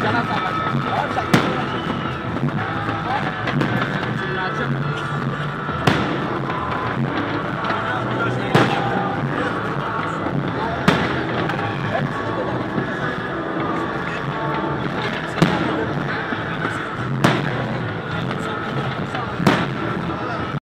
じゃなさがります。